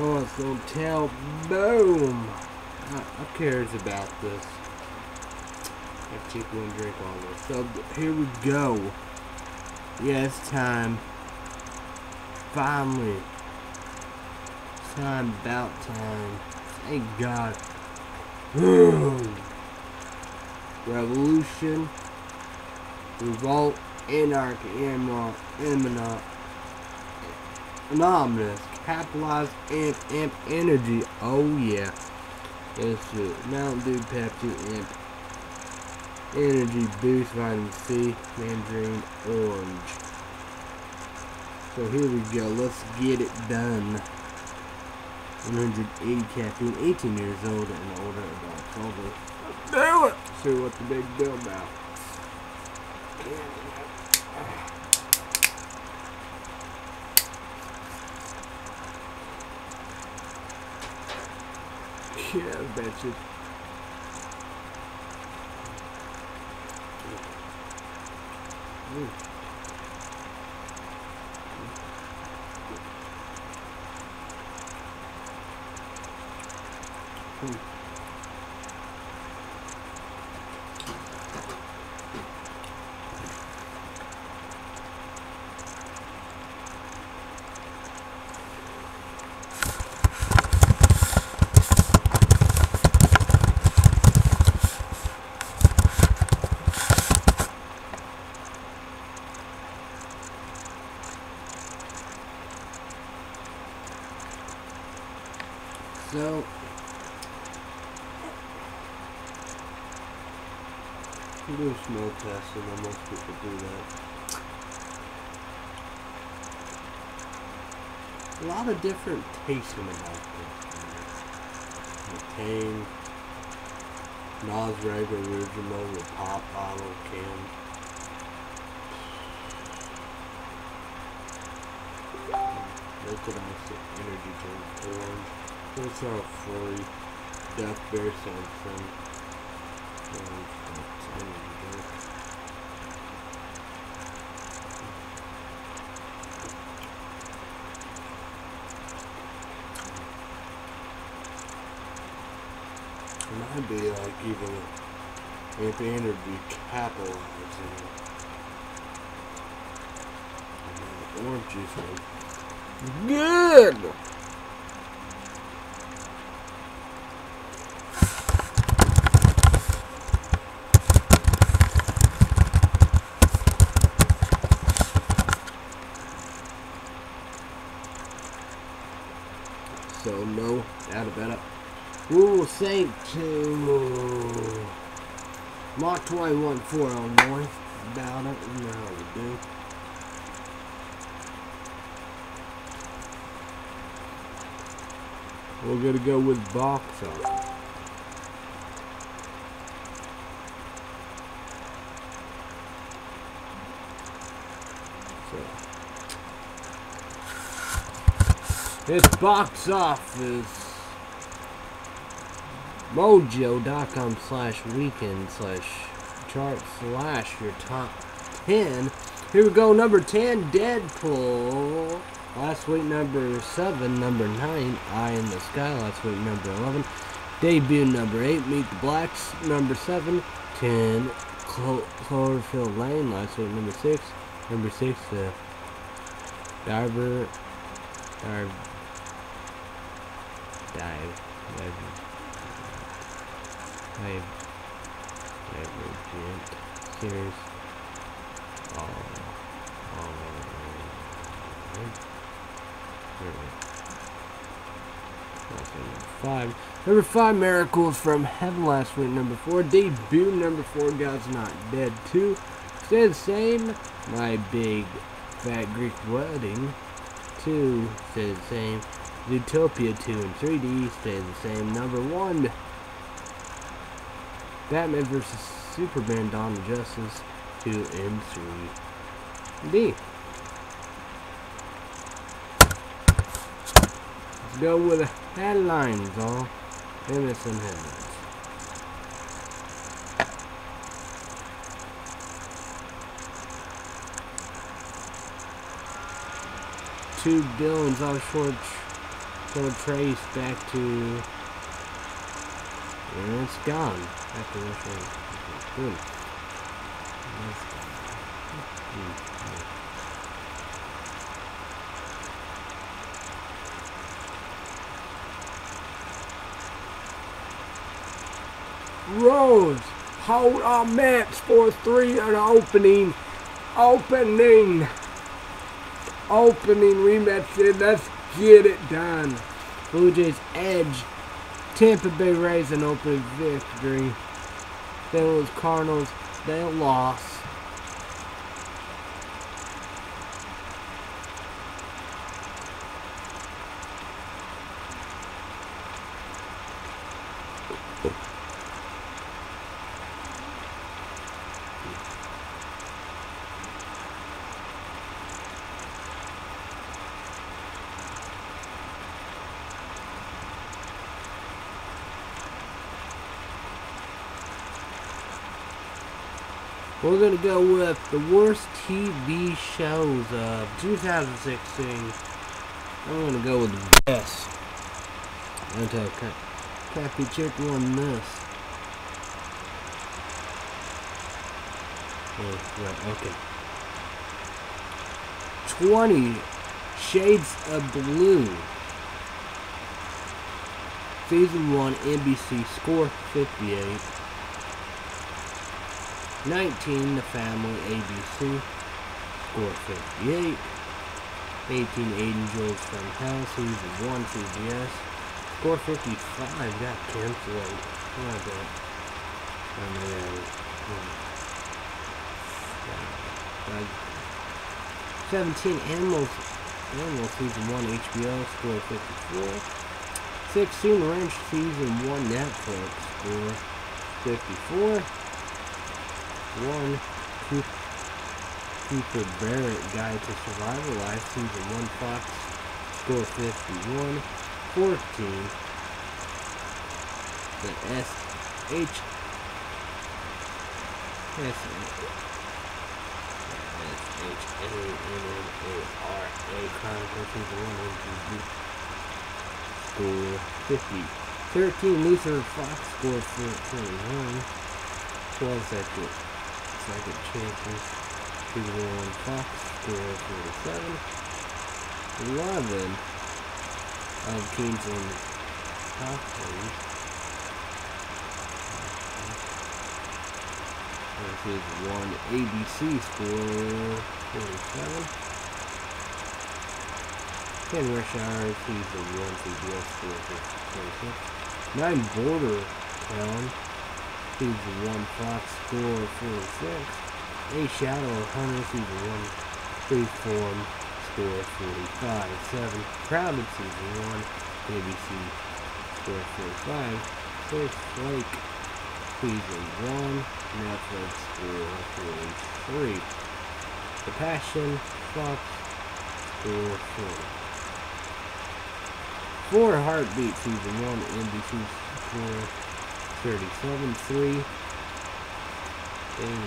Oh, it's gonna tell. Boom. Who cares about this? Have chicken and drink all this. So here we go. Yeah, it's time. Finally. Time about time. Thank God. Revolution. Revolt. Anarchy. Imminent. Anonymous. Capitalized Amp. Amp Energy. Oh yeah. That's it. Mountain Dew Pepsi Amp Energy Boost Vitamin C Mandarin Orange. So here we go. Let's get it done. 180 caffeine, 18 years old and older adults. Older. Let's do it! See what the big deal about. Yeah, I bet you. Mm. Mm. So, we do a smell test, and most people do that. A lot of different tastes in the mouth. Regular original, the pop bottle, can. Liquid ice energy drink, orange. It's all free. Death Bear Samson. That's energy drink. It might be like even if the energy capitalizing it. The Orange juice. Good! So no, out of better. Ooh, Saint to Mark 21 4 Illinois. About it, you know how we do. We're gonna go with box office. So. It's box office. Mojo.com slash weekend slash chart slash your top 10. Here we go. Number 10, Deadpool. Last week, number 7. Number 9, Eye in the Sky. Last week, number 11. Debut, number 8, Meet the Blacks. Number 7, 10, Clo- Cloverfield Lane. Last week, number 6. Number 6, uh, Diver. Dive. Dive. Dive. Dive. Divergent. Series. All. All. Number five. Number five, Miracles from Heaven last week. Number four, debut. Number four, God's Not Dead. Two, stay the same. My Big Fat Greek Wedding. Two, stay the same. Zootopia 2 and 3D stay the same. Number one, Batman vs. Superman Dawn of Justice 2 and 3D. Let's go with the headlines, all. MSN headlines. Two Dylans off short So trace back to. And it's gone. Back to Russia. Boom. Rose, hold our Mets for three and opening. Opening. Opening rematch. Let's get it done. Blue Jays edge. Tampa Bay Rays an opening victory. St. Louis Cardinals, they lost. We're gonna go with the worst TV shows of 2016. I'm gonna go with the best. Until Cappy Chick won this. Oh, right, okay. 20 Shades of Blue. Season 1 NBC score 58. 19, The Family, ABC, score 58. 18, Angels from Hell, Season 1, CBS, score 55, got canceled. What that? And then, uh, 17, Animals, Animals, Season 1, HBO, score 54. 16, Ranch, Season 1, Netflix, score 54 one Cooper Barrett Guide to Survival Life Season. 1 Fox Score 51 14 The S H S H A N N A R A. Chronicle Season 1 MTV Score 50 13 Luther Fox Score 21 12 second chances. Season 1 Fox, score 47. 11 of Kings and Coffee. This is 1 ABC score 47. 10 Rush Hour, Season 1 CBS score 26. 9 Border Town. Season 1 Fox Score 46. A Shadow of Hunter Season 1 Freeform Score 45. 7 Crowded Season 1 ABC Score 45. 6 Flake Season 1 Netflix Score 43. The Passion Fox Score 40. 4 Heartbeat Season 1 NBC Score 37 3 and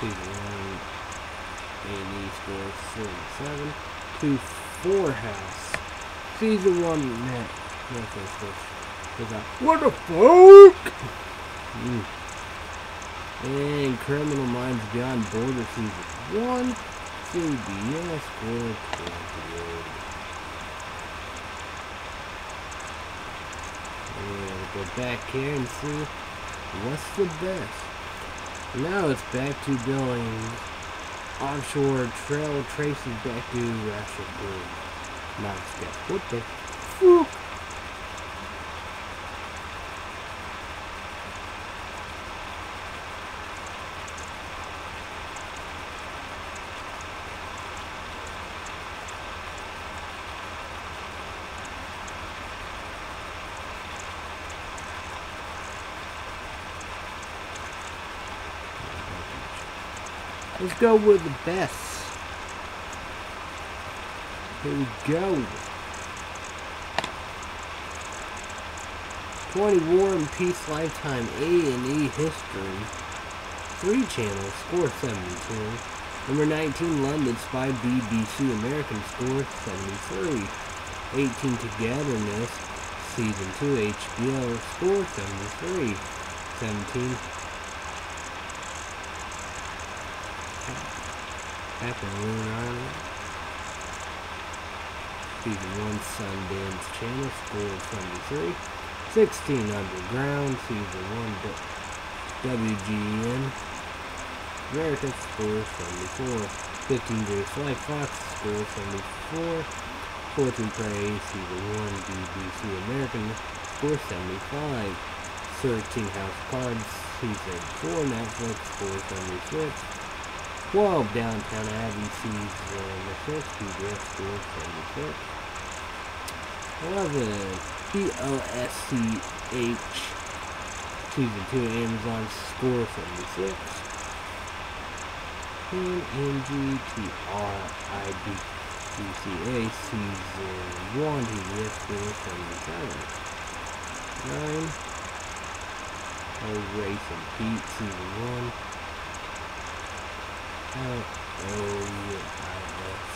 season 1 A&E score 37 to 4 House season 1 net. Netflix which what the fuck and Criminal Minds Beyond Border season 1 CBS score 28 go back here and see what's the best. Now it's back to Billings. Offshore trail traces back to Rashford. Moscow. What the fuck? Let's go with the best. Here we go. 20 War and Peace Lifetime A&E History. 3 channels, score 72. Number 19, London Spy BBC American score 73. 18 Togetherness, Season 2 HBO, Score 73. 17. Happen Lunar Island. Season 1 Sundance Channel, Score 73. 16 Underground, Season 1 WGN. America, Score 74. 15 Grace Life, Fox, Score 74. 14 Prey, Season 1 BBC American, Score 75. 13 House Cards, Season 4 Netflix, Score 76. 12 Downton Abbey, Season 6 PBS, Score 76. 11 Bosch, Season 2 Amazon, Score 76. And NGTRIBCCA, Season 1 PBS, Score 77. 9 Oh, Race and Pete, Season 1. Oh, oh, IS.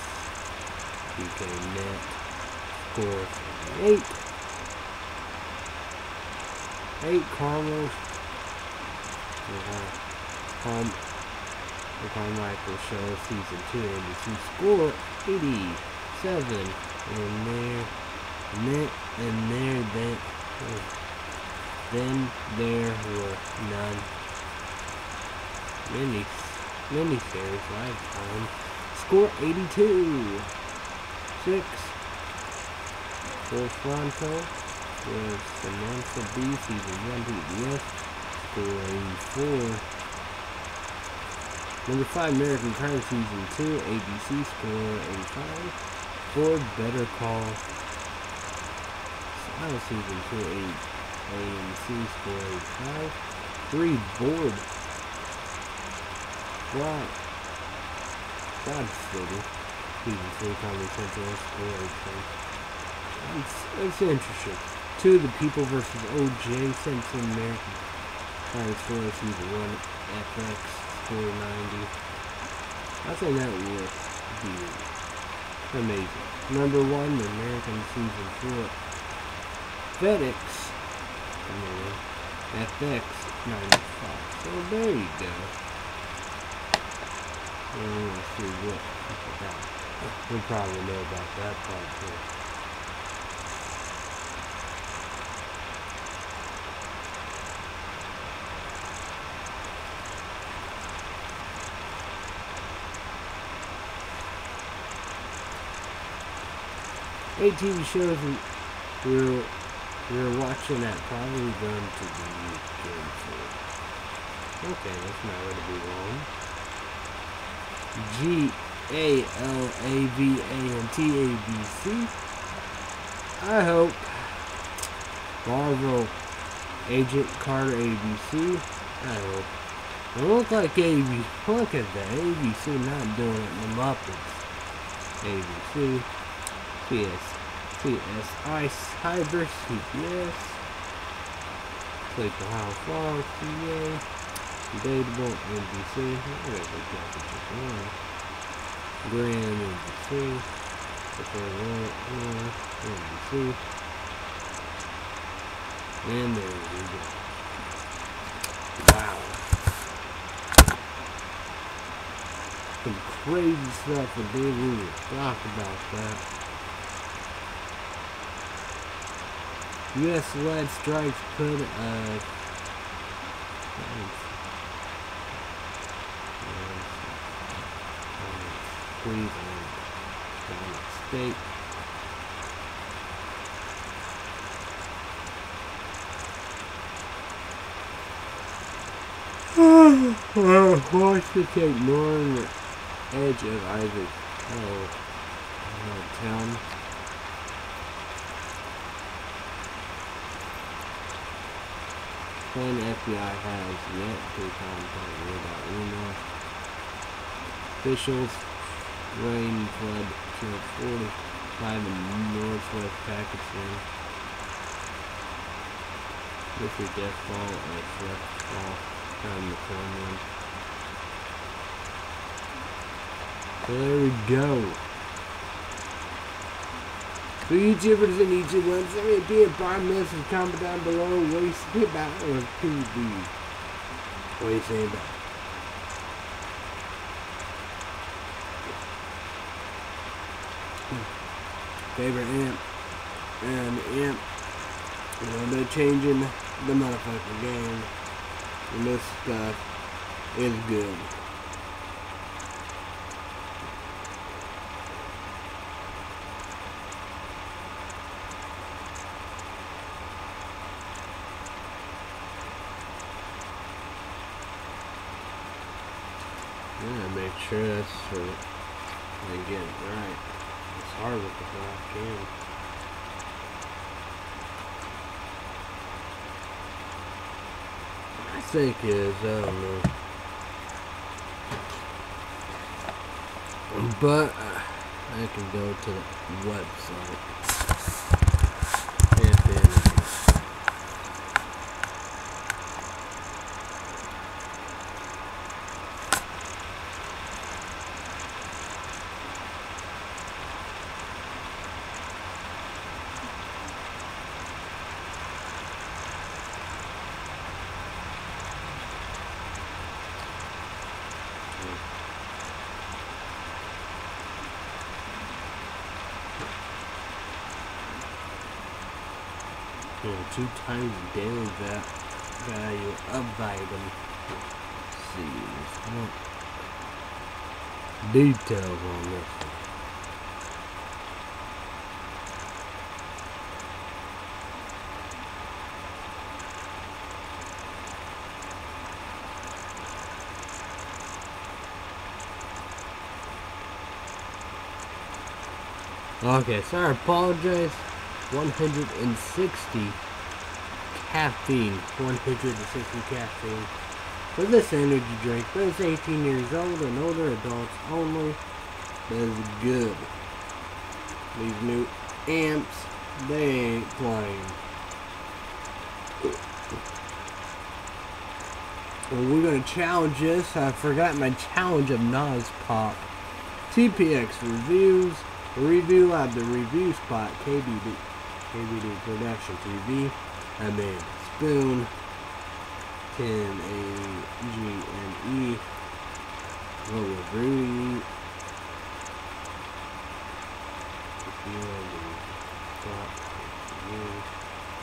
PK Net. Score 8. 8 Carmels. Uh, Carm the Carmichael Show, Season 2, NBC. Score 87. And there, and there, and there. Oh. Then there were none. Mini, mini series lifetime. Score 82. 6. For Fronto was Samantha Bee Season 1 PBS. Score 84. Number 5 American Crime Season 2 ABC. Score 85. 4 Better Call Saul Season 2 8. AMC score 5. 3 board. God. God City. Season 3 Comedy Central score 8. It's, it's interesting. 2 The People versus OJ Simpson American. Crime Story Season 1 FX 490. I think that would be amazing. Number 1 The American Season 4 FedEx FX 95. So there you go. And see what. We probably know about that part too. Eight TV shows we're we're watching that probably going to be. Okay, that's not going to be long. G A L A V A N T A B C. I hope Marvel Agent Carter ABC. I hope. It look like ABC. Look at that. ABC not doing it. The Muppets. ABC. CS. CSI Cyber CBS. Click the How Far CA. Debatable NBC. Grand NBC. NBC. And there we go. Wow. Some crazy stuff and we will talk about that. U.S. led strikes put uh, Cleveland, State. Washington ignoring the edge of Isaac oh, town. One FBI has yet to contact about email. Officials, rain flood killed 45 in northwest Pakistan. This is death fall of left fall from the Kremlin. So there we go. For YouTubers and YouTube ones, send me a DM, five minutes, and comment down below what you think about or TV. What you say about favorite amp and amp you know they're changing the motherfucking game and this stuff is good Yeah, make sure that's get it right. With the. I think is, I don't know. But uh, I can go to the website. If any. you know, two times daily va value of vitamin see, There's no details on this one. Okay, so I apologize. 160 caffeine. 160 caffeine for this energy drink. It's 18 years old and older adults only. That is good. These new amps, they ain't playing. Well, we're gonna challenge this. I forgot my challenge of Nas Pop. TPX reviews. Review Lab, the review spot, KBD. KBD Production TV. I made Spoon. 10 A G N E. What was Rudy?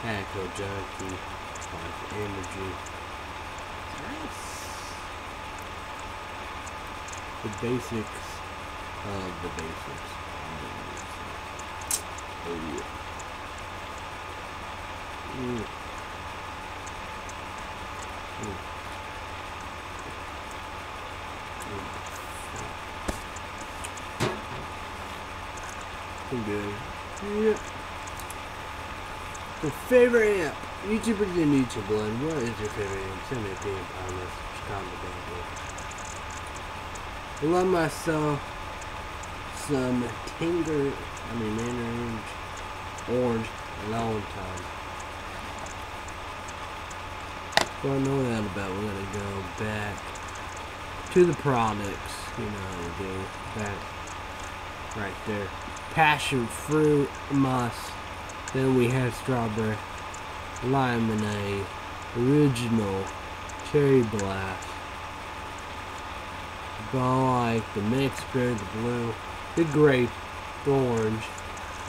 Echo Junkie. Five Energy. Nice. The basics of the basics. Oh yeah. Mm. Good. Yeah. The favorite amp. YouTubers in YouTube land. What is your favorite amp? Send me a DM comments. Comment down below. Love myself some Tinger, I mean Mandarin Orange long time. So I know that about. We're gonna go back to the products, you know, go back right there. Passion fruit must. Then we have strawberry, lemonade, original, cherry blast. Like the mixed berry, the blue, the grape, the orange,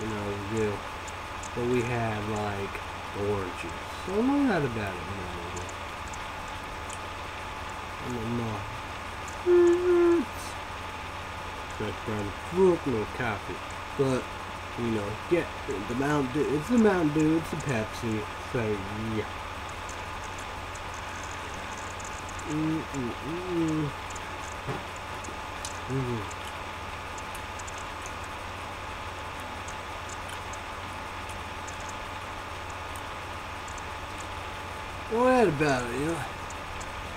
you know, we do. But we have like orange juice. So I know that about it, you know. And then more fruits. Fresh brown fruit, no coffee. But, you know, get the Mountain Dew. It's the Mountain Dew, it's the Pepsi. So, yeah. Mm -mm -mm. Mm. Well, that about it, you know.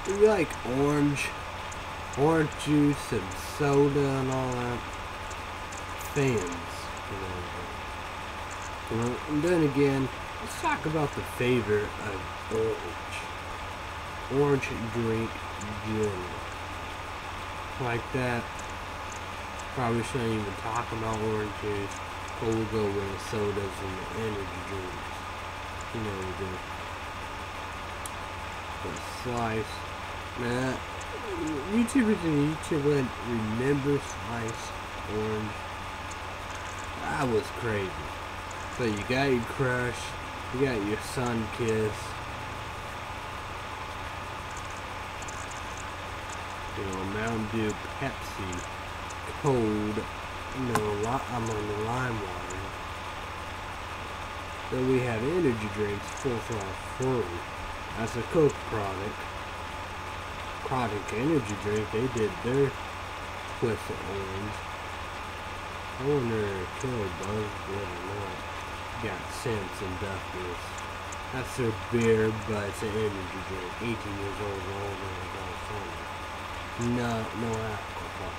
If you like orange, orange juice and soda and all that, fans, you know. And then again, let's talk about the favor of orange. Orange drink gin. Like that. Probably shouldn't even talk about orange juice. Or we'll go with the sodas and the energy drinks. You know what we do. Slice. Nah. YouTubers and YouTube went remember slice orange. That was crazy. So you got your crush, you got your sun kiss. You know, Mountain Dew, Pepsi, Cold, you know, I'm on the lime water. Then we have energy drinks, full throttle free. That's a Coke product. Product energy drink, they did their twist of orange. I wonder if Killer Buzz did or not. Got sense and Duffers. That's their beer, but it's an energy drink. 18 years old, older in California. No, no alcohol.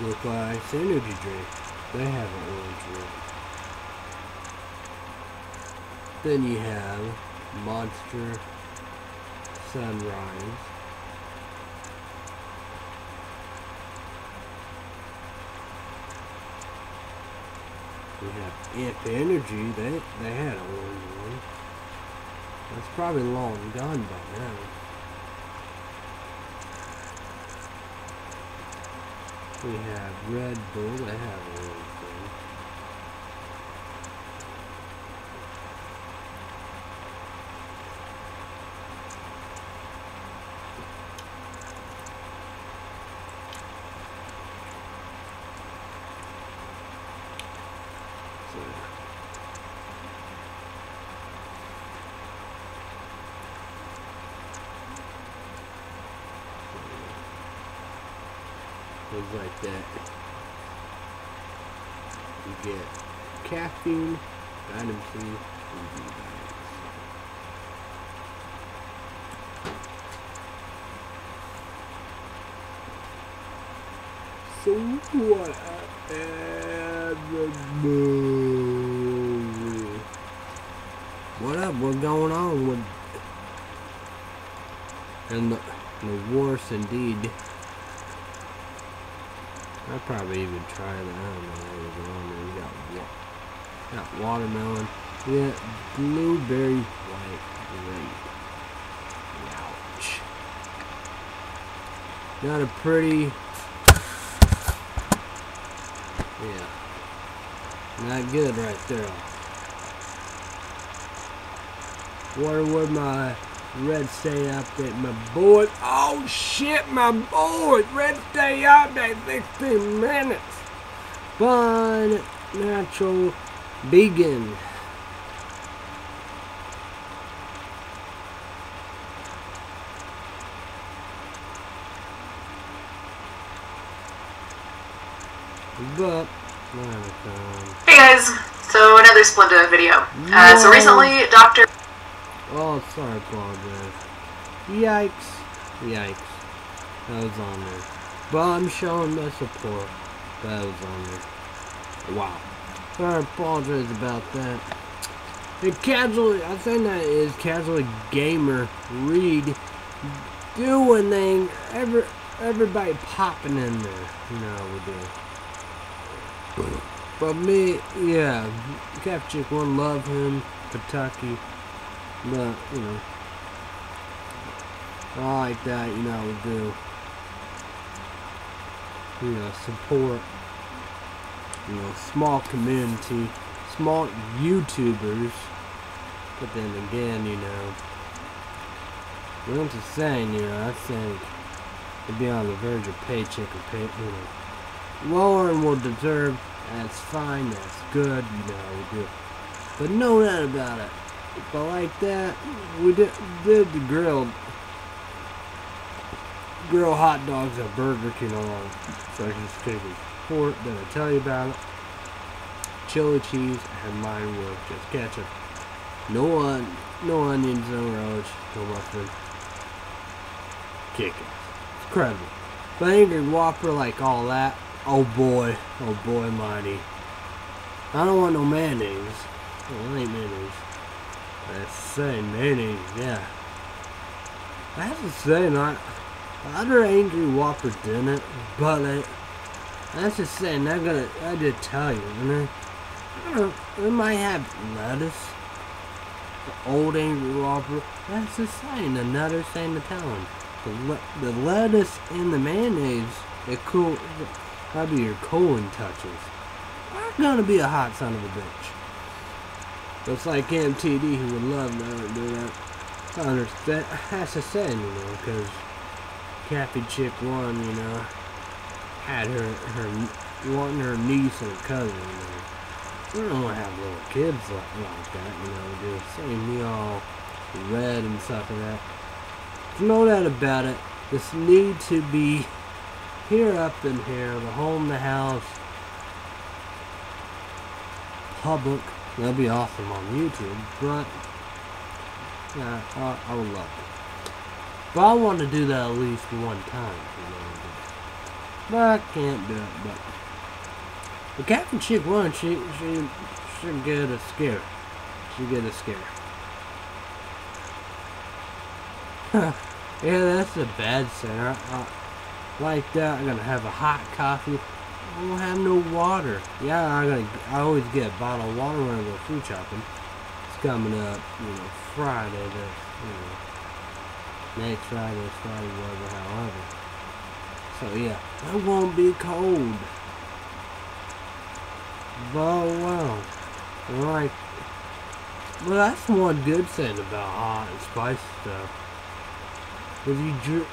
Look like energy drink. They have an orange one. Then you have Monster Sunrise. We have Amp Energy. They, they had a 1-1. That's probably long gone by now. We have Red Bull. They have a 1 try that. I don't know what was on there. We got wa- got watermelon. Yeah, blueberry white grape. Ouch. Not a pretty. Yeah. Not good right there. Wonder would my Red Stay Update, my boy. Oh shit, my boy. Red Stay Update, 16 minutes. Fun, natural, vegan. But, marathon. Hey guys, so another Splenda video. Uh, so recently, Dr. Oh, sorry, apologize. Yikes. Yikes. That was on there. But I'm showing my support. Was on there. Wow. I apologize about that. And casually, I think that is casually gamer read doing thing. Every everybody popping in there. You know we do. But me, yeah, Cap Chick one love him, Kentucky. But, you know, I like that, you know, we do, you know, support, you know, small community, small YouTubers, but then again, you know, what I'm saying, you know, I think to be on the verge of paycheck or pay, you know, lower and will deserve, that's fine, that's good, you know, we do. But no doubt about it. But like that, we did, did the grilled grill hot dogs at Burger King on Sergeant's Table Port. Did I tell you about it? Chili cheese and mine with just ketchup. No on, no onions, no relish, no mustard. Kick. It's incredible. But Angry Whopper, like all that. Oh boy, oh boy, mighty. I don't want no mayonnaise. Well, it ain't mayonnaise. That's saying mayonnaise, yeah. I have to say, not other Angry Whopper didn't, but I, that's just saying, I'm gonna, I did tell you, and I, I'm it might have lettuce. The old angry whopper. That's the saying. Another saying to tell him. The, le- the lettuce and the mayonnaise. It cool. Be your colon touches. I'm gonna be a hot son of a bitch. Looks like MTD who would love to do that. I understand. That's the saying, you know, because Kathy Chick one, you know, had her her wanting her niece and cousin. You know. We don't want to have little kids like, like that, you know, do same me all red and stuff like that. There's no doubt about it. This need to be here up in here, the home, the house, public. That'd be awesome on YouTube, but yeah, I, I would love it. But I want to do that at least one time, you know. But I can't do it, but the Captain Chick one, she she should get a scare. She get a scare. yeah, that's a bad center. I, uh, like that, I'm gonna have a hot coffee. I don't have no water. Yeah, I gotta. I always get a bottle of water when I go food shopping. It's coming up, you know, Friday. The, you know, next Friday, this Friday, whatever, however. So yeah, it won't be cold. But well, like, well, that's one good thing about hot and spicy stuff. If you drink,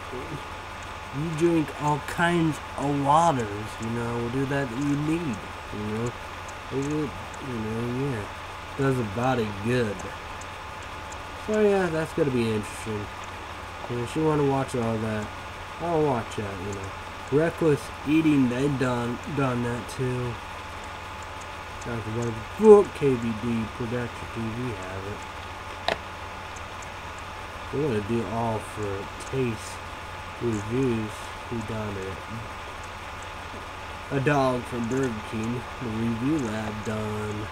you drink all kinds of waters, you know, do that that you need, you know. It, you know, yeah, does the body good. So yeah, that's gonna be interesting. And if you want to watch all that, I'll watch that, you know. Reckless eating, they done done that too. That's one the book KBD Production TV have it. We're gonna do all for taste reviews. Who done it? A dog from Burger King. The review lab done.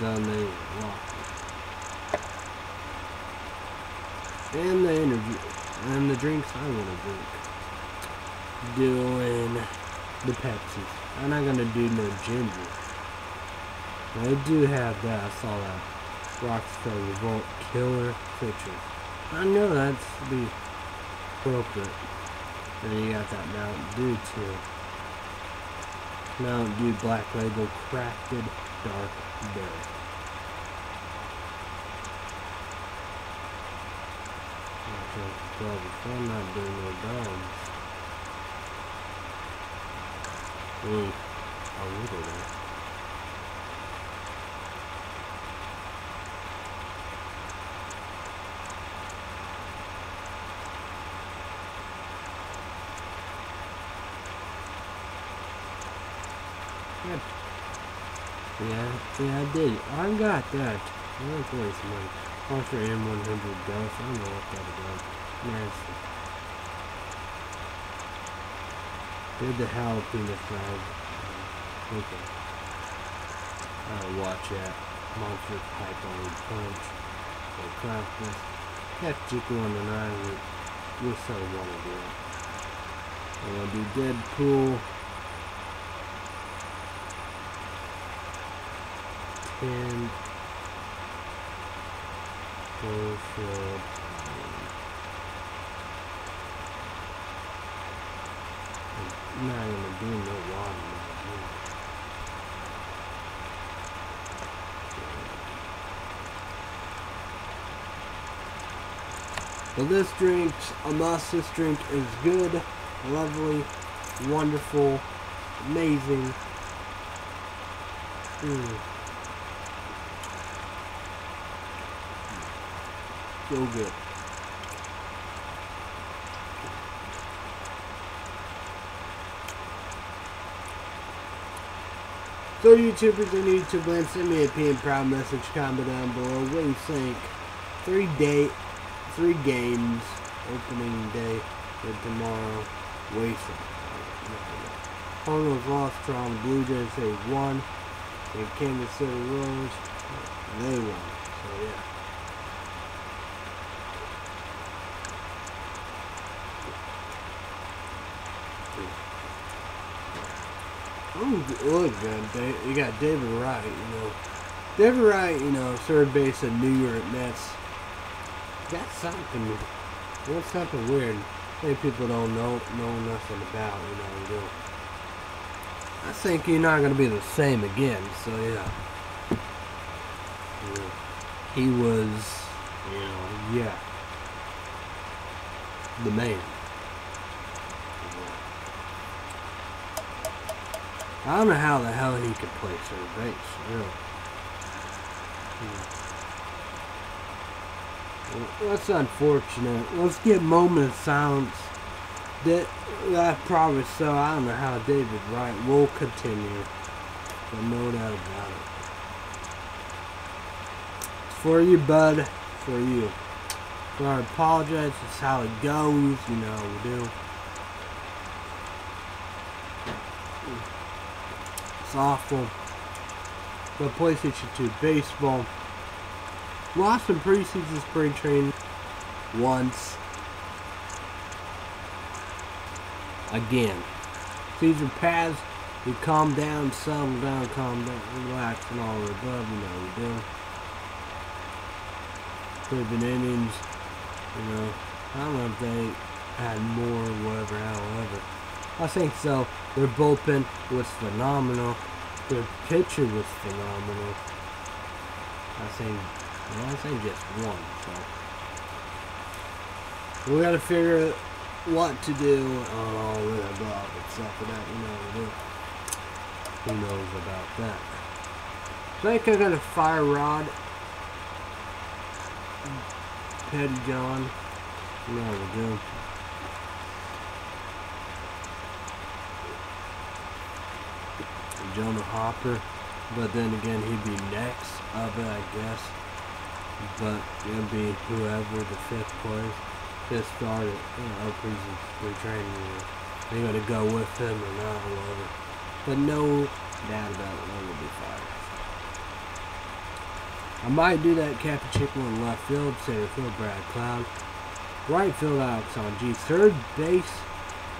Done the well, and the energy and the drinks I want to drink. Doing the Pepsi. I'm not gonna do no ginger. I do have that. I saw that Rockstar Revolt Killer picture. I know that's the appropriate. And you got that Mountain Dew too. Mountain Dew Black Label Crafted Dark Berry. I'm not doing no dogs. Mm, a little bit. Yeah. Yeah, yeah, I did. I got that. I like waste money. Ultra M100 Ghost. I don't know what that is. Nasty. Did the jalapeno fries. Okay. Uh, watch that. Monster Python Punch. Or Krampus. That chicken one and I would, we so want to do it. I want to do Deadpool. 10 Bullshit. I'm not gonna do no water. But this drink, a must. This drink is good, lovely, wonderful, amazing. Mm. So good. So YouTubers and YouTube land, send me a PM proud message comment down below. What do you think? Three day, three games, opening day for tomorrow. Wasting. Cardinals lost, Toronto Blue Jays they won. And Kansas City Royals, they won. So yeah. Oh, look, man. You got David Wright, you know. David Wright, you know, third base of New York Mets. That's something. That's something weird. Many people don't know know nothing about, you know. You know. I think you're not gonna be the same again. So yeah. Yeah. He was, you know, yeah, the man. I don't know how the hell he could play third base, really. Well, That's unfortunate. Let's get moment of silence. That that probably so. I don't know how David Wright will continue, but no doubt about it. It's for you, bud. For you. So I apologize. It's how it goes. You know we do. Awful. But PlayStation 2 baseball. Lost in preseason spring training once. Again. Season pass, we calm down, settle down, calm down, relax, and all the above, you know, we do. Cleveland Indians, you know, I don't know if they had more or whatever, however. I think so. Their bullpen was phenomenal. Their pitcher was phenomenal. I think, well, I think just one, so. We gotta figure out what to do on all the above, except for that, you know. Who knows about that? I think I got a fire rod. Petty John. No, we'll do. Jonah Hopper, but then again, he'd be next of it, I guess. But it'd be whoever the fifth place just started, you know, preseason spring training. You know, they gonna go with him or not, whatever. But no doubt about it, they will be fired. I might do that Chicken in left field, center field, Brad Cloud. Right field, Alex on G. Third base,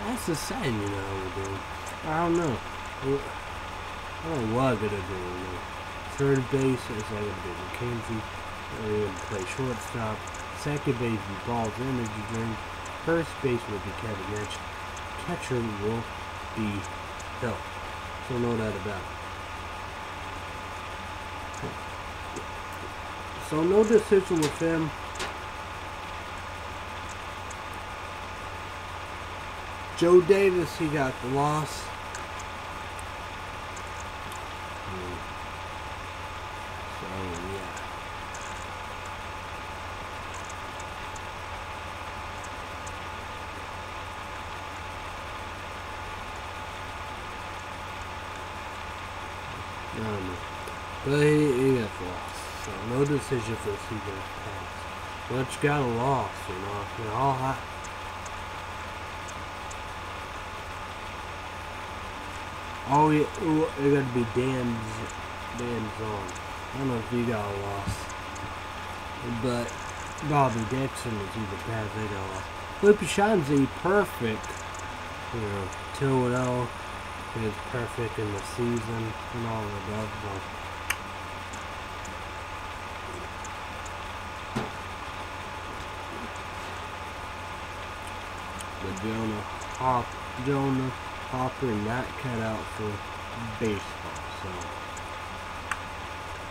that's the same, you know, dude. I don't know. I don't know what I'm gonna do. You. Third base is like gonna be McKenzie. We're gonna play shortstop. Second base is Ball's energy drink. First base will be Kevin Lynch. Catcher will be Hill. So no doubt about. So no decision with him. Joe Davis, he got the loss. Hmm. So yeah. I don't know. But he, he got the loss. So no decision for the. But you got a loss, you know. You all Oh, yeah, it got to be Dan's, Dan's on. I don't know if he got a loss. But Bobby Dixon is either pass, they got a loss. Perfect. You know, 2 0. He was perfect in the season and all the above. Jonah Hop, Jonah Hopper not cut out for baseball. So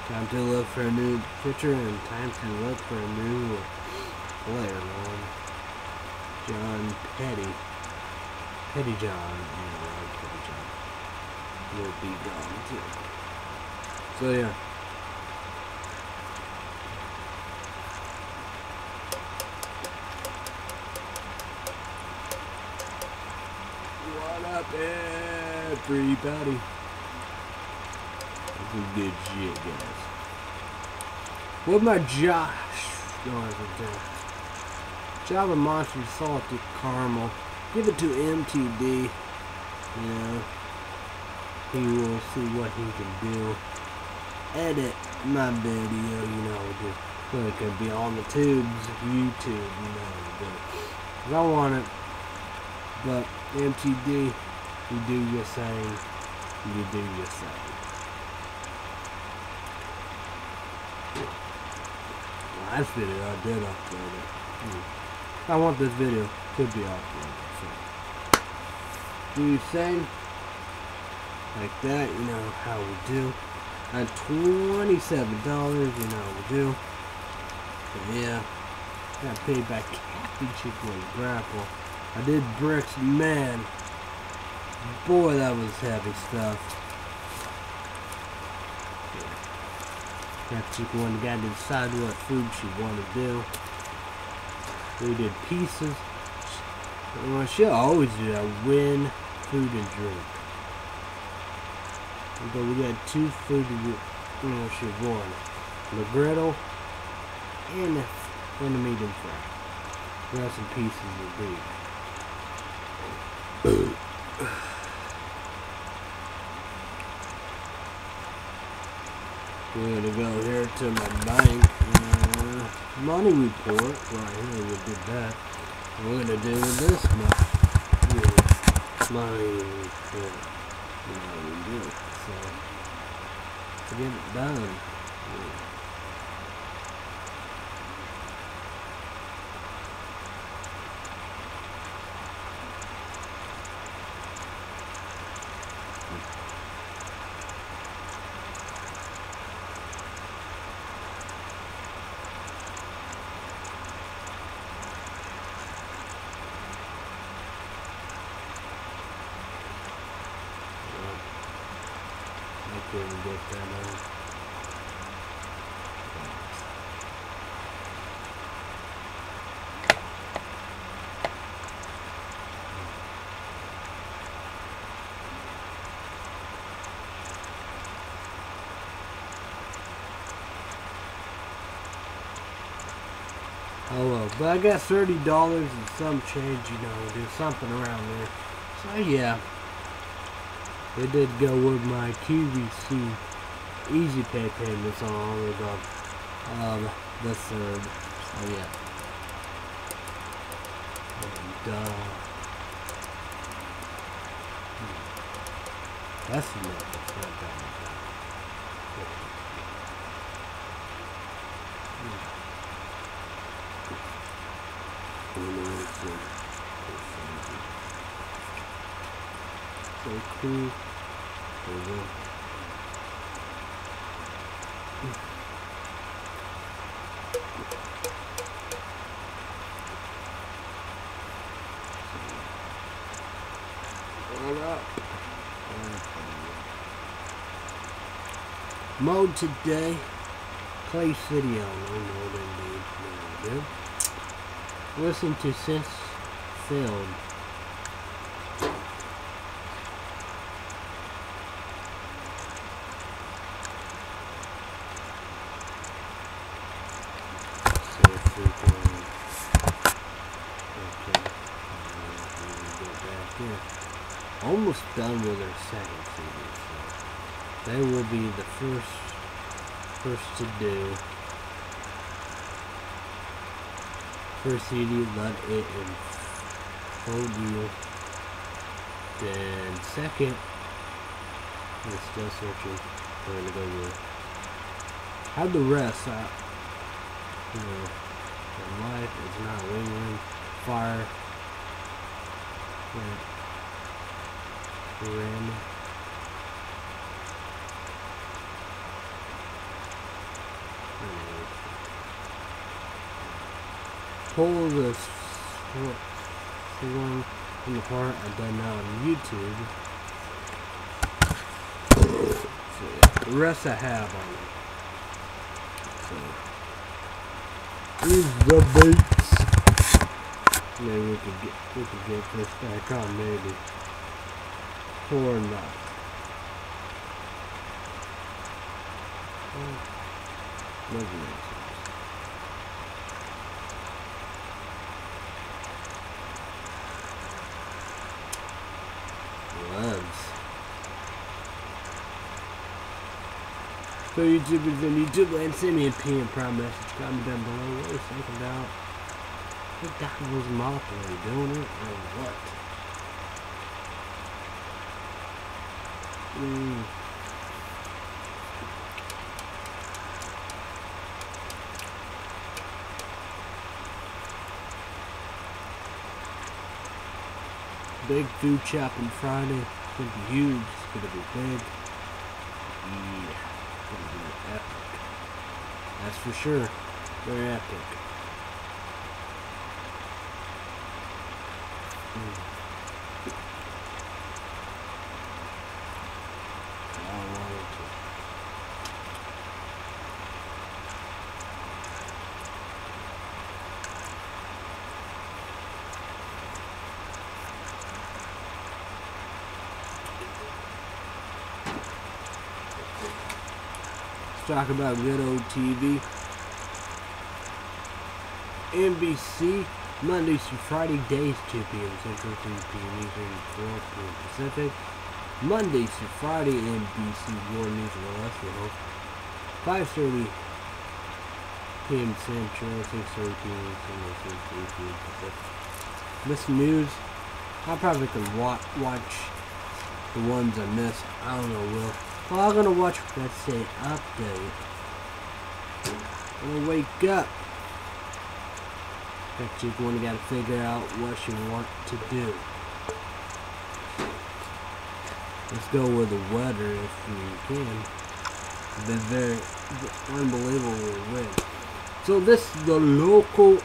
time to look for a new pitcher and time to look for a new player. Man. John Petty, Petty John, yeah, uh, right, Petty John will be gone too. So yeah. What up, everybody? This is good shit, guys. What my Josh going with that? Java Monster Salty Caramel. Give it to MTD. You know, he will see what he can do. Edit my video, you know, just so it could be on the tubes, YouTube, you know, but I want it. But MTD, you do your thing. You do your thing. Last video I did upload it. Hmm. I want this video to be uploaded. So do your thing. Like that, you know how we do. At twenty-seven dollars, you know we do. But yeah. Got paid by Kathy Chicken Grapple. I did bricks, man. Boy, that was heavy stuff. That one got to decide what food she wanted to do. We did pieces. Well, she'll always do that. Win, food, and drink. But we got two food, you know, she won. The griddle and the and the medium fry. We got some pieces of beef. We're gonna go here to my bank. Uh, money report. Right here, we did that. We're gonna do this. Yeah, money report. You we do. So, to get it done. Yeah. I couldn't get that on. But I got thirty dollars and some change, you know, do something around there. So yeah. It did go with my QVC Easy Pay payments on all of the, um, the third. So yeah. And, uh, hmm. that's enough. That's not bad. So cool. Up? Mode today. Clay City on than the good. Listen to Since Film. Almost done with our second CD. So they will be the first first to do. First CD, let it full deal. Then second, we're still searching. We're gonna go with how the rest. Uh, you know, in life is not winging fire. Ram. Pull this one from the heart I've done now on YouTube. So yeah, the rest I have on it. So here's the baits. Maybe we could get we could get this back on maybe. Or not. Doesn't make sense. Loves. So YouTubers and YouTube land, send me a PM prime message, comment down below what you're thinking about. Think that was Monopoly doing it or what? Mm. Big food chopping Friday. It's gonna be huge. It's gonna be big. Yeah. It's gonna be epic. That's for sure. Very epic. Mm. I wanted to. Let's talk about good old TV. NBC, Mondays through Friday days, 2 p.m. Central, 3 p.m. Eastern, 4 p.m. Pacific. Mondays through Friday, NBC World News and Channel, 5.30 p.m. Central, 6.30 p.m. Eastern, 3 p.m. Pacific. This news, I probably can wa- watch the ones I miss. I don't know, Will. I'm gonna watch, let's say, update. I'm gonna wake up. But you're going to gotta figure out what you want to do. Let's go with the weather if we can. The very unbelievable wind. So this is the local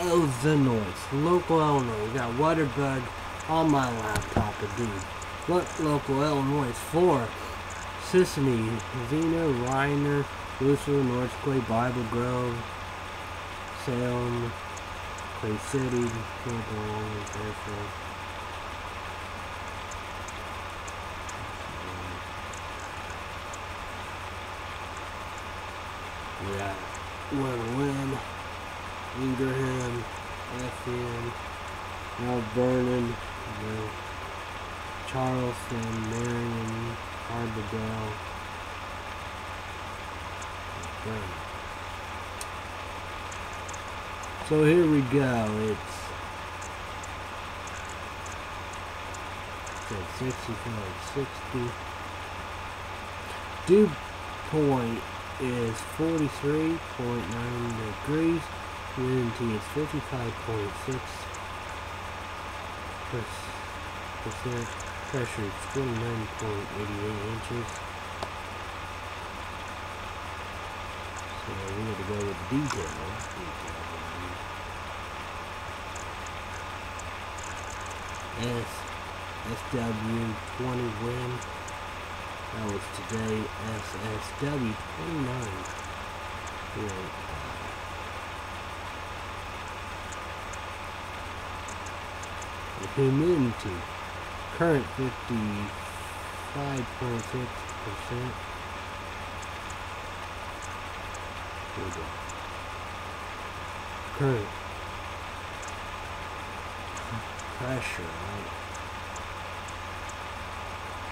Illinois. Local Illinois. We got WeatherBug on my laptop to do. What local Illinois for? Sesame, Xenia, Reiner, Luther, North Clay, Bible Grove, Salem, Clay City, Campbell, Fairfield. Yeah, Win Win, Ingraham, FN, Mount Vernon, Charleston, Marion, Carbondale. Okay. So here we go. It's at 65, 60. Dew point is 43.9 degrees. Humidity is 55.6 percent. Pressure is 29.88 inches. So we got to go with the details. S SW 20 wind. That was today. SSW 29. Yeah. Humidity. Current 55.6 percent. Here we go. Current pressure, right?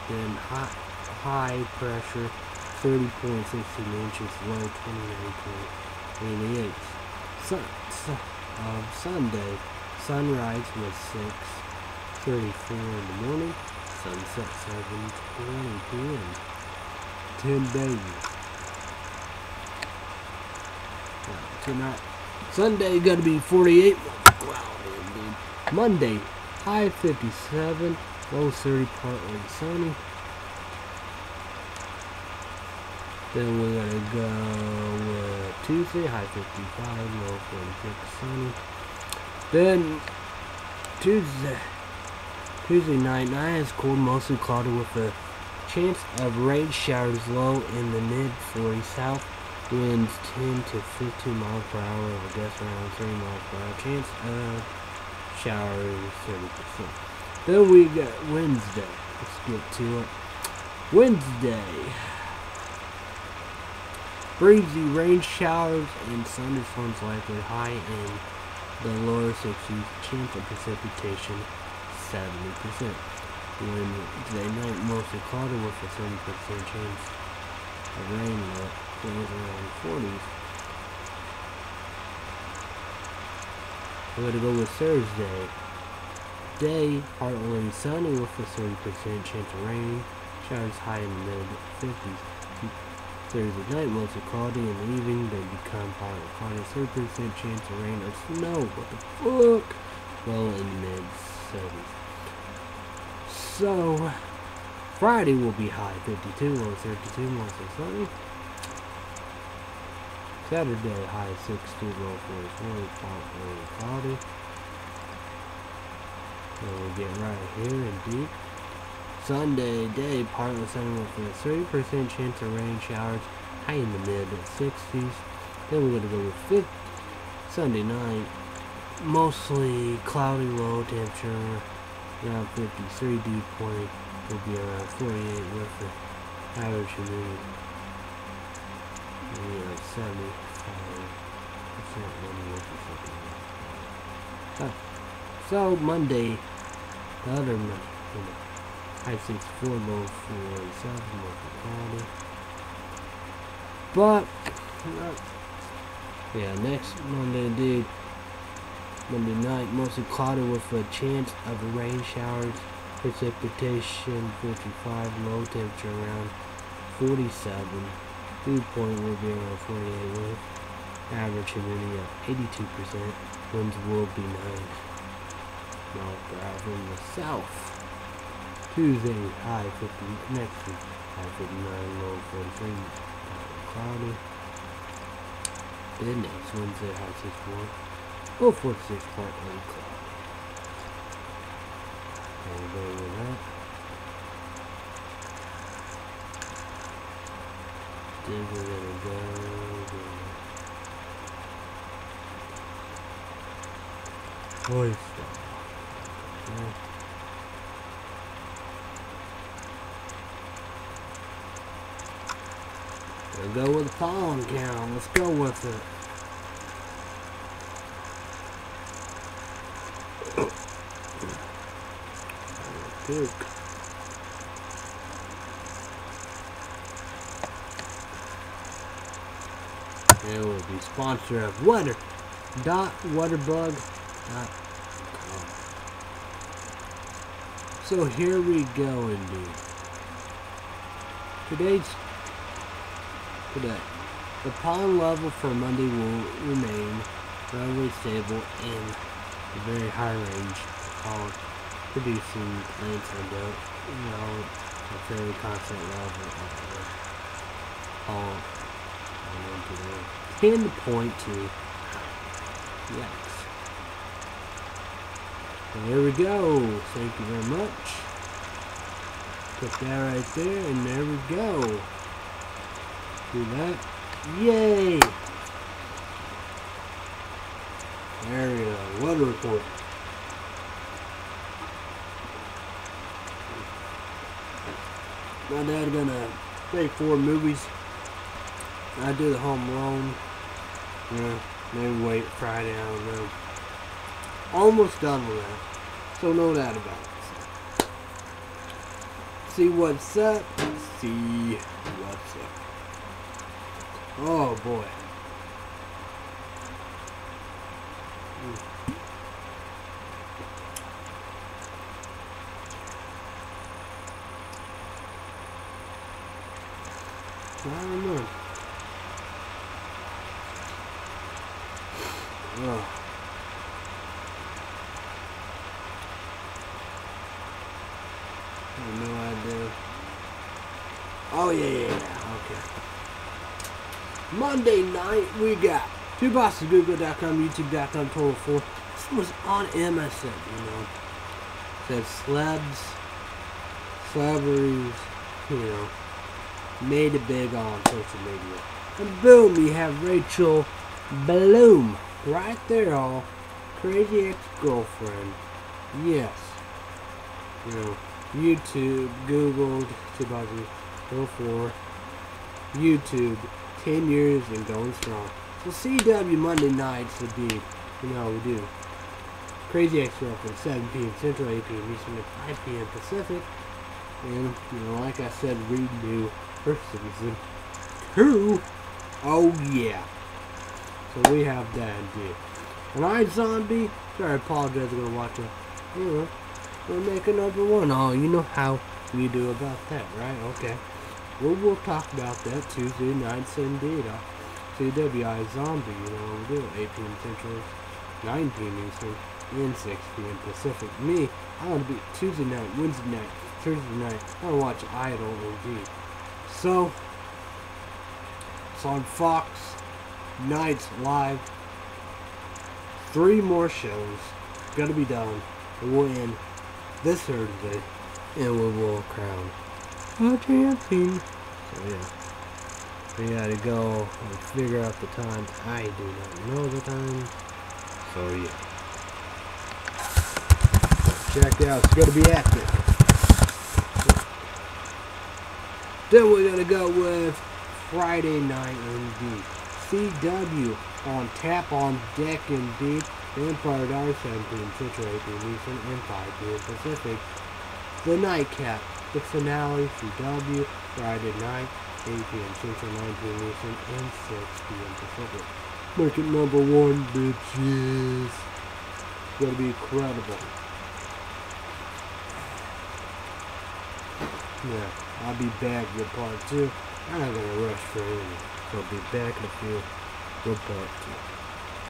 Then high, high pressure, 30.16 inches, low 29.88. Sun, sun, uh, Sunday, sunrise was 6.34 in the morning, sunset 7.20 p.m. 10 days. Uh, tonight, Sunday gonna be 48. Wow. Monday, high 57, low 30, partly sunny. Then we're gonna go with Tuesday, high 55, low 46, sunny. Then Tuesday, Tuesday night, night is cold, mostly cloudy with a chance of rain showers low in the mid 40s south. Winds 10 to 15 miles per hour, I guess around 30 miles per hour. Chance of showers 30%. Then we got Wednesday. Let's get to it. Wednesday. Breezy rain showers and thunderstorms likely high in the lower 60s. Chance of precipitation 70%. When Wednesday night mostly cloudy with a 30% chance of rain low things around 40s. We're gonna go with Thursday. Day, partly sunny with a 30% chance of rain. Showers high in the mid 50s. Thursday night, mostly cloudy in the evening, then become partly cloudy. 30% chance of rain or snow. What the fuck? Well, in the mid 70s. So, Friday will be high 52, low 32, mostly sunny. Saturday, high 60, low 44, partly cloudy. And we'll get right here and deep. Sunday, day, partly sunny with a 30% chance of rain showers, high in the mid 60s. Then we're going to go with 50. Sunday night, mostly cloudy, low temperature, around 53 dew point will be around 48 with the average humidity. Maybe like 75 percent something so Monday the other Monday high 64 low 47 mostly cloudy. But not, yeah next Monday indeed Monday night, mostly cloudy with a chance of rain showers. Precipitation 55, low temperature around 47. Dew point will be around 48 with average humidity of 82%. Winds will be 9 miles per hour from the south. Tuesday, high 50, next week, high 59, low 43, cloudy. Then next Wednesday, high 61. Oh, 46 part A cloud. And go with that. Then we're gonna go with oyster. Okay. We'll go with the pollen count. Let's go with it. Duke. It will be sponsor of Water dot waterbug dot com. So here we go indeed. Today's today. The pollen level for Monday will remain relatively stable in a very high range of pollen producing plants and uh, you know a fairly constant level of uh, pollen into the ten point two. Yes. So there we go. Thank you very much. Put that right there, and there we go. Do that. Yay! There we go. Weather report. My dad gonna make four movies. I do the home alone. Yeah, maybe wait Friday, I don't know. Almost done with that. So no doubt about it. See what's up. See what's up. Oh boy. I don't know. Ugh. I have no idea. Oh yeah, yeah, yeah. Okay. Monday night we got two bosses, Google.com, YouTube.com, total four. This was on MSN, you know. Said slabs, celebrities, you know, made it big on social media. And boom, you have Rachel Bloom right there, all crazy ex-girlfriend. Yes, you know, YouTube, Googled 2004, YouTube, 10 years and going strong. So CW Monday nights would be, you know, we do Crazy Ex-Girlfriend, 7 p.m. Central, 8 p.m. Eastern, 5 p.m. Pacific. And, you know, like I said, read new first season. Two. Oh, yeah. So we have that indeed. And iZombie, sorry, I apologize, I'm going to watch it. You know, we'll make another one. Oh, you know how we do about that, right? Okay. Well, talk about that Tuesday nights indeed. Uh, CW iZombie, you know, we'll do 8 p.m. Central, 9 p.m. Eastern, and 6 p.m. Pacific. Me, I want to be Tuesday night, Wednesday night, Thursday night. I want to watch Idol indeed. So, it's on Fox, nights live. Three more shows. Gotta be done. We'll end this Thursday. And we will crown a champion. So yeah. We gotta go and figure out the times. I do not know the times. So yeah. Check it out. It's gonna be epic. Then we're gonna go with Friday night in indeed. CW on tap on deck indeed. Empire Dive 17 Central 18 Eastern and 5 p.m. Pacific. The nightcap, the finale CW Friday night 8 p.m. Central 9 p.m. Eastern and 6 p.m. Pacific. Market number one, bitches. It's Gonna be incredible. Yeah, I'll be back with part two. I'm not gonna rush for anything. So I'll be back in a few with part two.